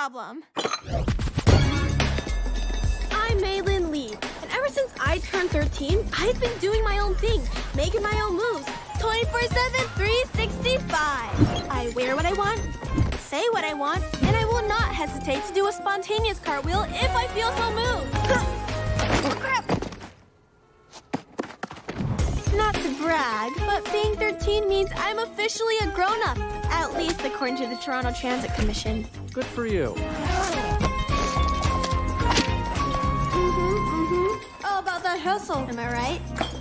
problem. I'm Meilin Lee, and ever since I turned 13, I've been doing my own thing, making my own moves. 24 7, 365. I wear what I want, say what I want, and I will not hesitate to do a spontaneous cartwheel if I feel so moved. Crap! Not to brag, but being 13 means I'm officially a grown up, at least according to the Toronto Transit Commission. Good for you. Mm-hmm, mm-hmm. Oh, about that hustle, am I right?